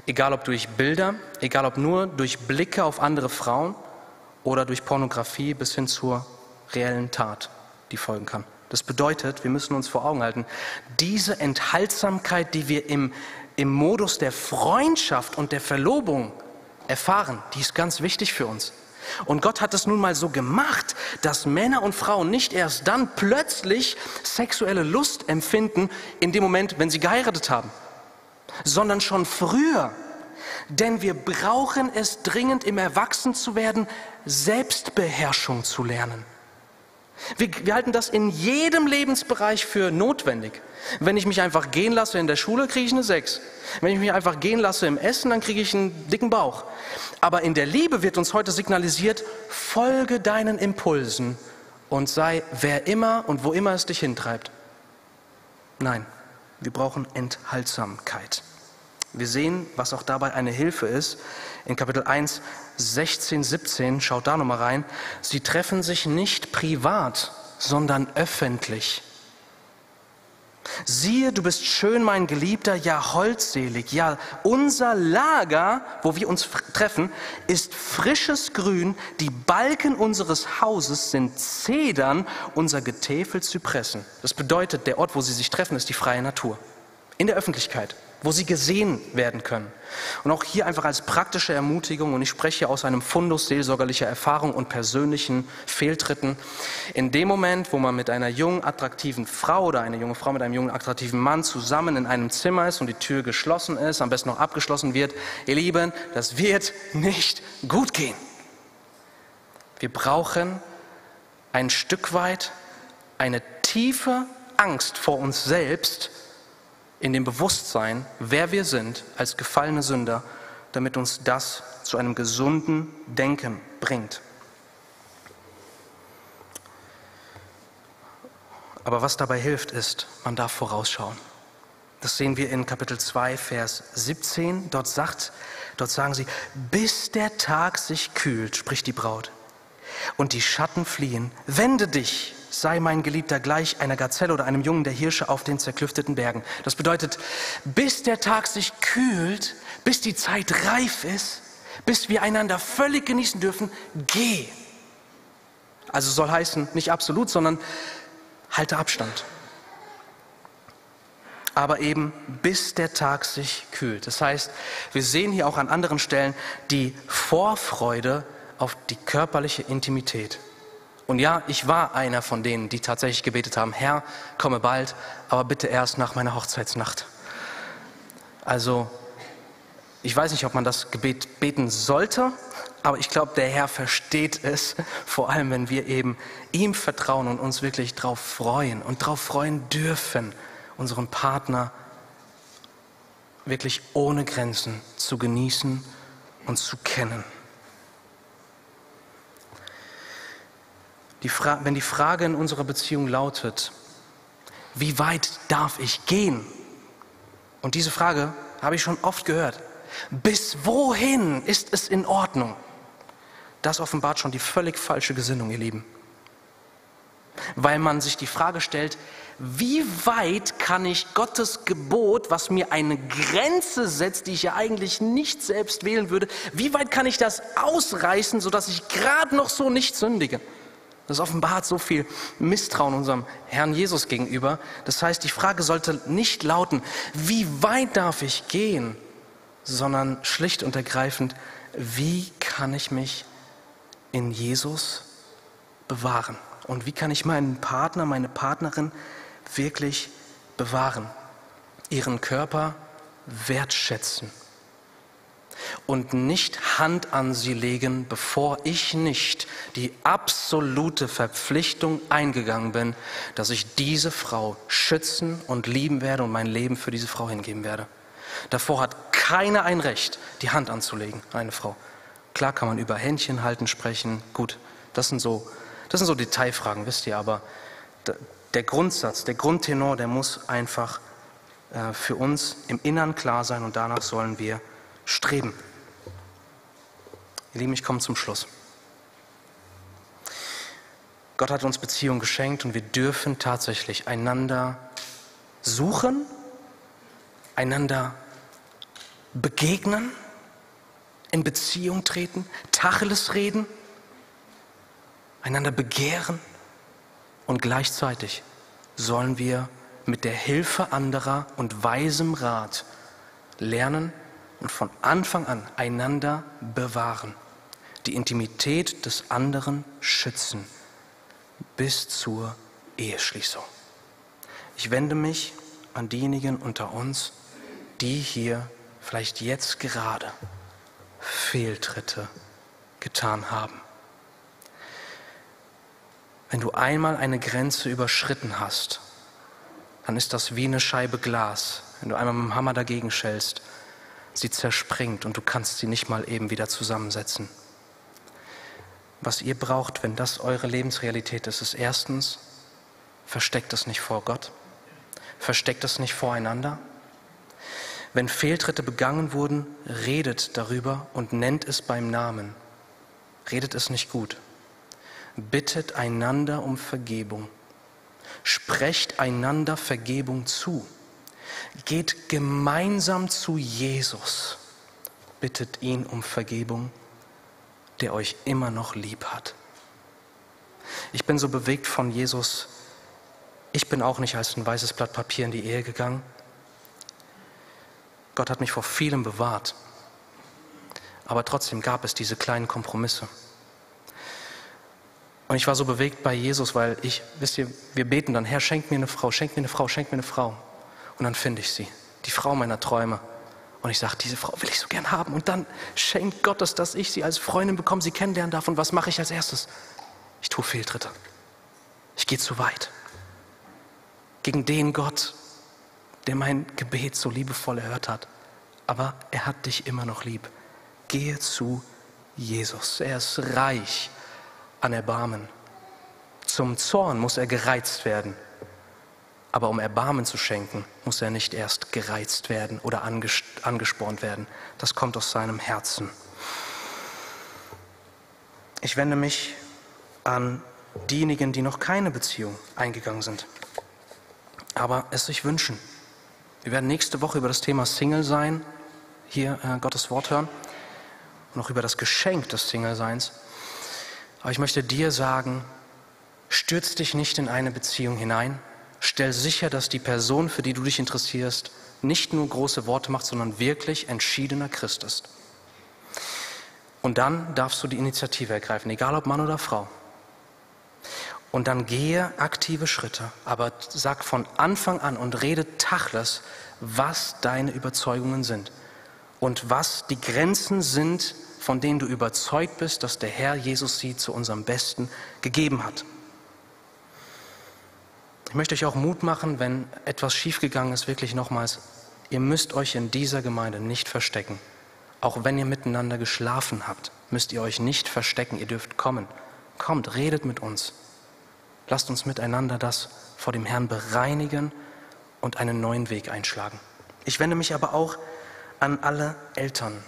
Egal ob durch Bilder, egal ob nur durch Blicke auf andere Frauen oder durch Pornografie bis hin zur reellen Tat, die folgen kann. Das bedeutet, wir müssen uns vor Augen halten, diese Enthaltsamkeit, die wir im, im Modus der Freundschaft und der Verlobung erfahren, die ist ganz wichtig für uns. Und Gott hat es nun mal so gemacht, dass Männer und Frauen nicht erst dann plötzlich sexuelle Lust empfinden, in dem Moment, wenn sie geheiratet haben, sondern schon früher. Denn wir brauchen es dringend, im Erwachsenwerden Selbstbeherrschung zu lernen. Wir, wir, halten das in jedem Lebensbereich für notwendig. Wenn ich mich einfach gehen lasse in der Schule, kriege ich eine 6. Wenn ich mich einfach gehen lasse im Essen, dann kriege ich einen dicken Bauch. Aber in der Liebe wird uns heute signalisiert, folge deinen Impulsen und sei wer immer und wo immer es dich hintreibt. Nein, wir brauchen Enthaltsamkeit. Wir sehen, was auch dabei eine Hilfe ist. In Kapitel 1, 16, 17, schaut da nochmal rein. Sie treffen sich nicht privat, sondern öffentlich. Siehe, du bist schön, mein Geliebter, ja holdselig. Ja, unser Lager, wo wir uns treffen, ist frisches Grün. Die Balken unseres Hauses sind Zedern, unser Getäfel Zypressen. Das bedeutet, der Ort, wo sie sich treffen, ist die freie Natur. In der Öffentlichkeit wo sie gesehen werden können. Und auch hier einfach als praktische Ermutigung, und ich spreche aus einem Fundus seelsorgerlicher Erfahrung und persönlichen Fehltritten, in dem Moment, wo man mit einer jungen, attraktiven Frau oder eine junge Frau mit einem jungen, attraktiven Mann zusammen in einem Zimmer ist und die Tür geschlossen ist, am besten noch abgeschlossen wird, ihr Lieben, das wird nicht gut gehen. Wir brauchen ein Stück weit eine tiefe Angst vor uns selbst, in dem Bewusstsein, wer wir sind als gefallene Sünder, damit uns das zu einem gesunden Denken bringt. Aber was dabei hilft, ist, man darf vorausschauen. Das sehen wir in Kapitel 2, Vers 17. Dort, sagt, dort sagen sie, bis der Tag sich kühlt, spricht die Braut, und die Schatten fliehen, wende dich sei mein Geliebter gleich einer Gazelle oder einem Jungen der Hirsche auf den zerklüfteten Bergen. Das bedeutet, bis der Tag sich kühlt, bis die Zeit reif ist, bis wir einander völlig genießen dürfen, geh. Also soll heißen, nicht absolut, sondern halte Abstand. Aber eben bis der Tag sich kühlt. Das heißt, wir sehen hier auch an anderen Stellen die Vorfreude auf die körperliche Intimität. Und ja, ich war einer von denen, die tatsächlich gebetet haben, Herr, komme bald, aber bitte erst nach meiner Hochzeitsnacht. Also, ich weiß nicht, ob man das Gebet beten sollte, aber ich glaube, der Herr versteht es, vor allem wenn wir eben ihm vertrauen und uns wirklich darauf freuen und darauf freuen dürfen, unseren Partner wirklich ohne Grenzen zu genießen und zu kennen. Die wenn die Frage in unserer Beziehung lautet, wie weit darf ich gehen? Und diese Frage habe ich schon oft gehört. Bis wohin ist es in Ordnung? Das offenbart schon die völlig falsche Gesinnung, ihr Lieben. Weil man sich die Frage stellt, wie weit kann ich Gottes Gebot, was mir eine Grenze setzt, die ich ja eigentlich nicht selbst wählen würde, wie weit kann ich das ausreißen, sodass ich gerade noch so nicht sündige? Das offenbart so viel Misstrauen unserem Herrn Jesus gegenüber. Das heißt, die Frage sollte nicht lauten, wie weit darf ich gehen, sondern schlicht und ergreifend, wie kann ich mich in Jesus bewahren? Und wie kann ich meinen Partner, meine Partnerin wirklich bewahren? Ihren Körper wertschätzen und nicht Hand an sie legen, bevor ich nicht die absolute Verpflichtung eingegangen bin, dass ich diese Frau schützen und lieben werde und mein Leben für diese Frau hingeben werde. Davor hat keiner ein Recht, die Hand anzulegen, eine Frau. Klar kann man über Händchen halten sprechen, gut, das sind so, das sind so Detailfragen, wisst ihr, aber der Grundsatz, der Grundtenor, der muss einfach äh, für uns im Innern klar sein und danach sollen wir streben. Ihr Lieben, ich komme zum Schluss. Gott hat uns Beziehung geschenkt und wir dürfen tatsächlich einander suchen, einander begegnen, in Beziehung treten, Tacheles reden, einander begehren und gleichzeitig sollen wir mit der Hilfe anderer und weisem Rat lernen und von Anfang an einander bewahren, die Intimität des anderen schützen bis zur Eheschließung. Ich wende mich an diejenigen unter uns, die hier vielleicht jetzt gerade Fehltritte getan haben. Wenn du einmal eine Grenze überschritten hast, dann ist das wie eine Scheibe Glas. Wenn du einmal mit dem Hammer dagegen schellst, sie zerspringt und du kannst sie nicht mal eben wieder zusammensetzen. Was ihr braucht, wenn das eure Lebensrealität ist, ist erstens, versteckt es nicht vor Gott, versteckt es nicht voreinander. Wenn Fehltritte begangen wurden, redet darüber und nennt es beim Namen. Redet es nicht gut. Bittet einander um Vergebung. Sprecht einander Vergebung zu. Geht gemeinsam zu Jesus. Bittet ihn um Vergebung, der euch immer noch lieb hat. Ich bin so bewegt von Jesus. Ich bin auch nicht als ein weißes Blatt Papier in die Ehe gegangen. Gott hat mich vor vielem bewahrt. Aber trotzdem gab es diese kleinen Kompromisse. Und ich war so bewegt bei Jesus, weil ich, wisst ihr, wir beten dann, Herr, schenk mir eine Frau, schenk mir eine Frau, schenk mir eine Frau. Und dann finde ich sie, die Frau meiner Träume. Und ich sage, diese Frau will ich so gern haben. Und dann schenkt Gott es, dass ich sie als Freundin bekomme, sie kennenlernen darf. Und was mache ich als erstes? Ich tue Fehltritte. Ich gehe zu weit. Gegen den Gott, der mein Gebet so liebevoll erhört hat. Aber er hat dich immer noch lieb. Gehe zu Jesus. Er ist reich an Erbarmen. Zum Zorn muss er gereizt werden. Aber um Erbarmen zu schenken, muss er nicht erst gereizt werden oder angespornt werden. Das kommt aus seinem Herzen. Ich wende mich an diejenigen, die noch keine Beziehung eingegangen sind, aber es sich wünschen. Wir werden nächste Woche über das Thema Single sein, hier äh, Gottes Wort hören, und auch über das Geschenk des Single-Seins. Aber ich möchte dir sagen, stürz dich nicht in eine Beziehung hinein. Stell sicher, dass die Person, für die du dich interessierst, nicht nur große Worte macht, sondern wirklich entschiedener Christ ist. Und dann darfst du die Initiative ergreifen, egal ob Mann oder Frau. Und dann gehe aktive Schritte, aber sag von Anfang an und rede tachles, was deine Überzeugungen sind und was die Grenzen sind, von denen du überzeugt bist, dass der Herr Jesus sie zu unserem Besten gegeben hat. Ich möchte euch auch Mut machen, wenn etwas schiefgegangen ist, wirklich nochmals, ihr müsst euch in dieser Gemeinde nicht verstecken. Auch wenn ihr miteinander geschlafen habt, müsst ihr euch nicht verstecken, ihr dürft kommen. Kommt, redet mit uns. Lasst uns miteinander das vor dem Herrn bereinigen und einen neuen Weg einschlagen. Ich wende mich aber auch an alle Eltern,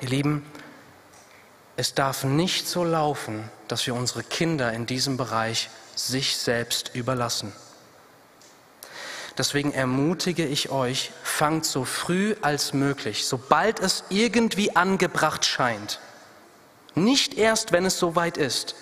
Ihr Lieben, es darf nicht so laufen, dass wir unsere Kinder in diesem Bereich sich selbst überlassen. Deswegen ermutige ich euch, fangt so früh als möglich, sobald es irgendwie angebracht scheint, nicht erst, wenn es soweit ist,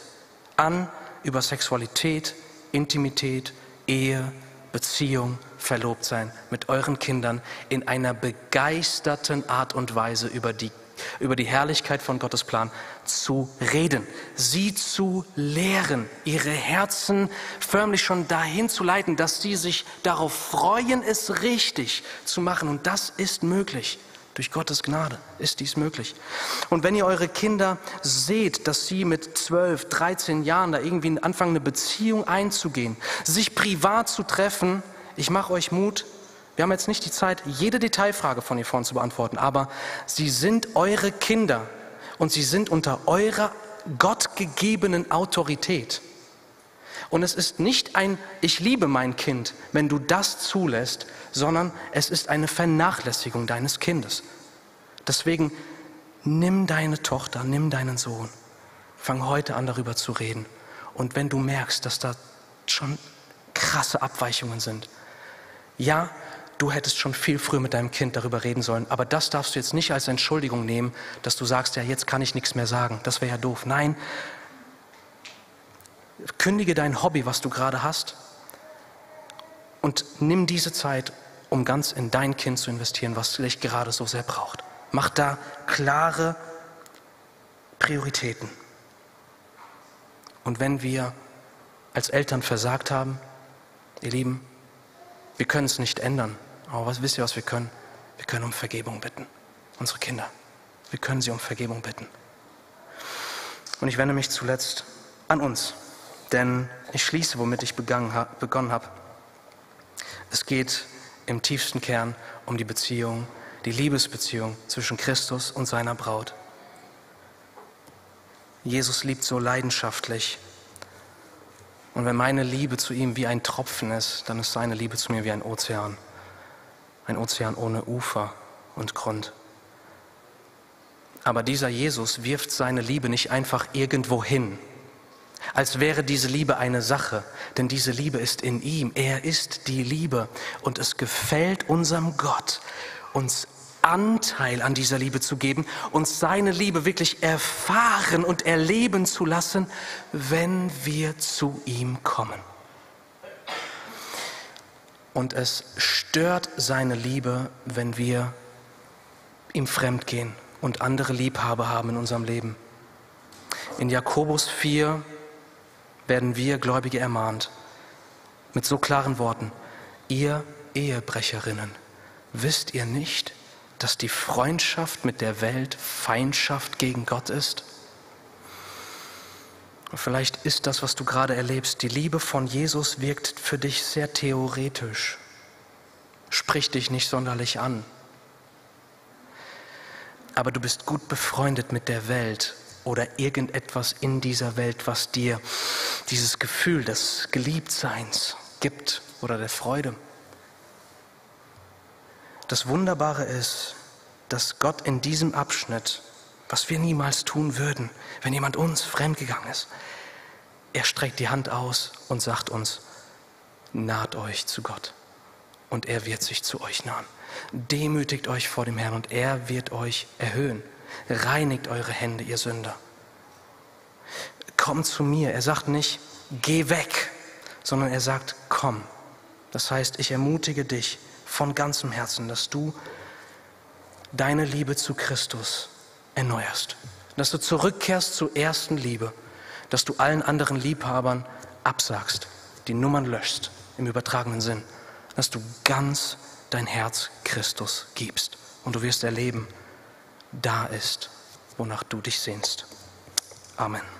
an, über Sexualität, Intimität, Ehe, Beziehung, Verlobtsein mit euren Kindern in einer begeisterten Art und Weise über die über die Herrlichkeit von Gottes Plan zu reden, sie zu lehren, ihre Herzen förmlich schon dahin zu leiten, dass sie sich darauf freuen, es richtig zu machen. Und das ist möglich. Durch Gottes Gnade ist dies möglich. Und wenn ihr eure Kinder seht, dass sie mit 12, 13 Jahren da irgendwie anfangen, eine Beziehung einzugehen, sich privat zu treffen, ich mache euch Mut, wir haben jetzt nicht die Zeit, jede Detailfrage von hier vorne zu beantworten, aber sie sind eure Kinder und sie sind unter eurer gottgegebenen Autorität. Und es ist nicht ein Ich liebe mein Kind, wenn du das zulässt, sondern es ist eine Vernachlässigung deines Kindes. Deswegen nimm deine Tochter, nimm deinen Sohn, fang heute an darüber zu reden Und wenn du merkst, dass da schon krasse Abweichungen sind, ja, du hättest schon viel früher mit deinem Kind darüber reden sollen, aber das darfst du jetzt nicht als Entschuldigung nehmen, dass du sagst, ja, jetzt kann ich nichts mehr sagen. Das wäre ja doof. Nein, kündige dein Hobby, was du gerade hast, und nimm diese Zeit, um ganz in dein Kind zu investieren, was dich gerade so sehr braucht. Mach da klare Prioritäten. Und wenn wir als Eltern versagt haben, ihr Lieben, wir können es nicht ändern. Aber was wisst ihr, was wir können? Wir können um Vergebung bitten. Unsere Kinder. Wir können sie um Vergebung bitten. Und ich wende mich zuletzt an uns. Denn ich schließe, womit ich begonnen habe. Es geht im tiefsten Kern um die Beziehung, die Liebesbeziehung zwischen Christus und seiner Braut. Jesus liebt so leidenschaftlich. Und wenn meine Liebe zu ihm wie ein Tropfen ist, dann ist seine Liebe zu mir wie ein Ozean. Ein Ozean ohne Ufer und Grund. Aber dieser Jesus wirft seine Liebe nicht einfach irgendwo hin, als wäre diese Liebe eine Sache, denn diese Liebe ist in ihm. Er ist die Liebe und es gefällt unserem Gott, uns Anteil an dieser Liebe zu geben, uns seine Liebe wirklich erfahren und erleben zu lassen, wenn wir zu ihm kommen. Und es stört seine Liebe, wenn wir ihm fremd gehen und andere Liebhaber haben in unserem Leben. In Jakobus 4 werden wir Gläubige ermahnt mit so klaren Worten. Ihr Ehebrecherinnen, wisst ihr nicht, dass die Freundschaft mit der Welt Feindschaft gegen Gott ist? Vielleicht ist das, was du gerade erlebst, die Liebe von Jesus wirkt für dich sehr theoretisch, spricht dich nicht sonderlich an. Aber du bist gut befreundet mit der Welt oder irgendetwas in dieser Welt, was dir dieses Gefühl des Geliebtseins gibt oder der Freude. Das Wunderbare ist, dass Gott in diesem Abschnitt, was wir niemals tun würden, wenn jemand uns fremdgegangen ist, er streckt die Hand aus und sagt uns, naht euch zu Gott und er wird sich zu euch nahen. Demütigt euch vor dem Herrn und er wird euch erhöhen. Reinigt eure Hände, ihr Sünder. Komm zu mir. Er sagt nicht, geh weg, sondern er sagt, komm. Das heißt, ich ermutige dich von ganzem Herzen, dass du deine Liebe zu Christus erneuerst. Dass du zurückkehrst zur ersten Liebe. Dass du allen anderen Liebhabern absagst, die Nummern löschst, im übertragenen Sinn. Dass du ganz dein Herz Christus gibst. Und du wirst erleben, da ist, wonach du dich sehnst. Amen.